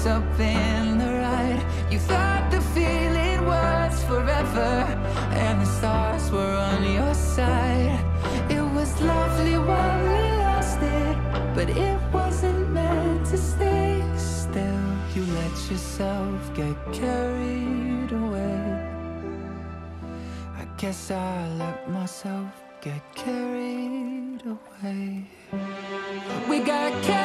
caught up in the ride. You thought the feeling was forever, and the stars were on your side. It was lovely while we lasted, but it wasn't meant to stay still. You let yourself get carried away. I guess I let myself get carried away. We got carried.